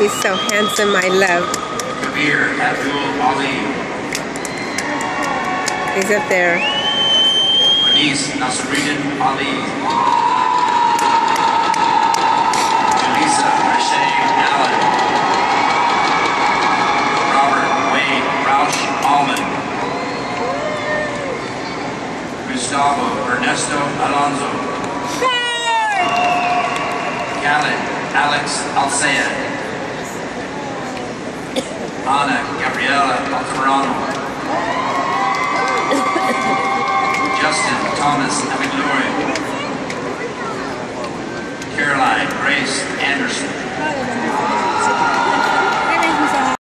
He's so handsome, I love. Kabir Abdul Ali. He's up there. Anis Nasruddin Ali. Rashay Allen. Robert Wayne Roush Allman. Gustavo Ernesto Alonso. Khaled Alex Alcea. Ana Gabriela Altamirano. Justin Thomas Amiglory. Caroline Grace.